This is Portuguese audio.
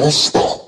Ela está